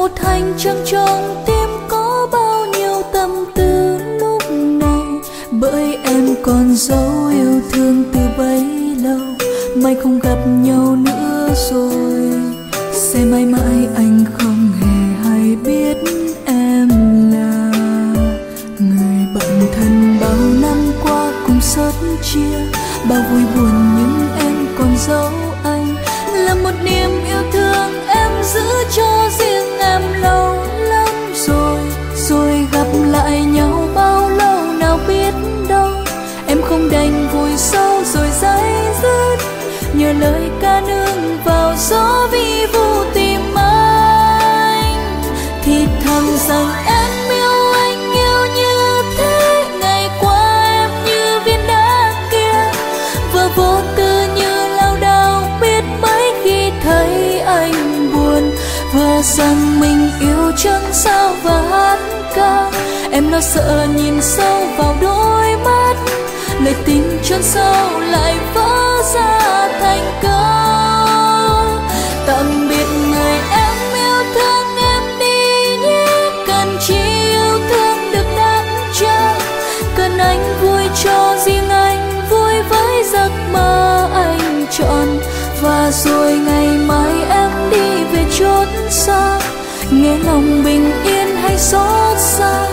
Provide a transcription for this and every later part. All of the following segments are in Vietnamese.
một hành trang trong tim có bao nhiêu tâm tư lúc này? Bởi em còn dấu yêu thương từ bấy lâu, mai không gặp nhau nữa rồi. Sẽ mãi mãi anh không hề hay biết em là người bạn thân bao năm qua cùng sớt chia. Bao vui buồn nhưng em còn giấu nghe lời ca nương vào gió vi vu tìm anh. Thì thầm rằng em yêu anh yêu như thế, ngày qua em như viên đá kia. Và vô tư như lao đao, biết mấy khi thấy anh buồn. Và rằng mình yêu chân sao và hát ca. Em lo sợ nhìn sâu vào đôi mắt, lời tình chôn sâu lại vỡ thành công tạm biệt người em yêu thương em đi nhé. Cần chỉ yêu thương được đáp chán cần anh vui cho riêng anh, vui với giấc mơ anh chọn. Và rồi ngày mai em đi về chốn xa. Nghe lòng bình yên hay xót xa.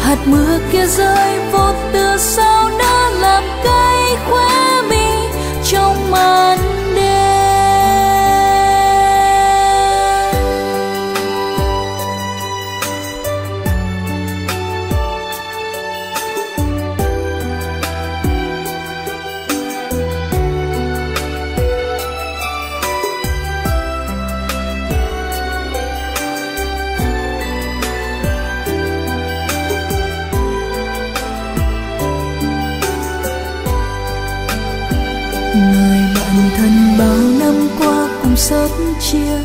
Hạt mưa kia rơi vô tư sao người thân bao năm qua cùng sớt chia.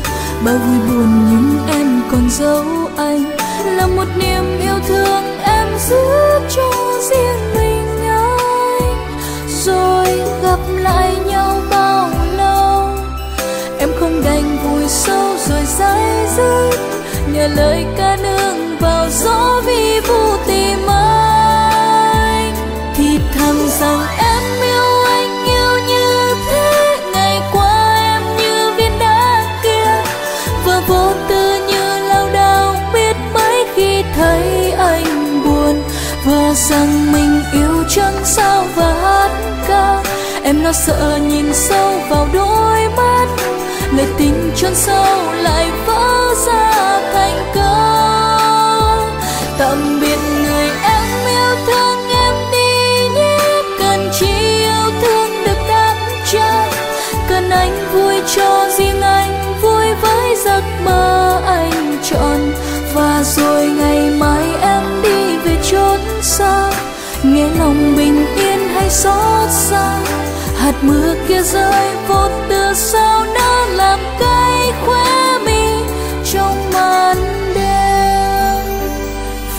Bao vui buồn nhưng em còn giấu anh. Là một niềm yêu thương em giữ cho riêng mình anh. Rồi gặp lại nhau bao lâu? Em không đành vùi sâu rồi dây dứt. Nhờ lời ca nương vào gió vi vu tìm anh. Thì thầm rằng em và rằng mình yêu chẳng sao và hát ca em lo sợ nhìn sâu vào đôi mắt. Lời tình chôn sâu lại vỡ ra thành câu tạm biệt người em yêu thương, em đi nhé cần chỉ yêu thương được đáp trả. Cần anh vui cho riêng anh, vui với giấc mơ anh chọn và rồi ngày mai xa. Nghe lòng bình yên hay xót xa. Hạt mưa kia rơi vô tư sao đã làm cay khoe mi. Trong màn đêm,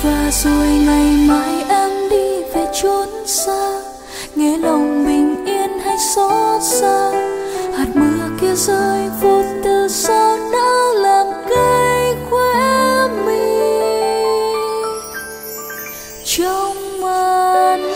và rồi ngày mai em đi về chốn xa. Nghe lòng bình yên hay xót xa. Hạt mưa kia rơi vô không mơ